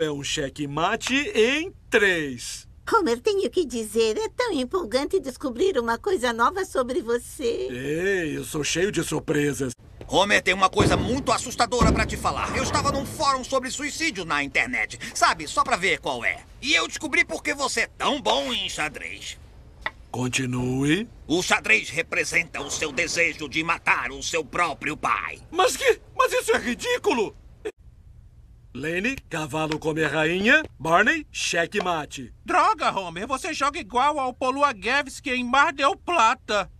É um checkmate em três. Homer, tenho que dizer, é tão empolgante descobrir uma coisa nova sobre você. Ei, eu sou cheio de surpresas. Homer tem uma coisa muito assustadora pra te falar. Eu estava num fórum sobre suicídio na internet, sabe? Só pra ver qual é. E eu descobri por que você é tão bom em xadrez. Continue. O xadrez representa o seu desejo de matar o seu próprio pai. Mas que? Mas isso é ridículo! Lane, cavalo come a rainha. Barney, checkmate. Droga, Homer, você joga igual ao Poluagevski em Mar del Plata.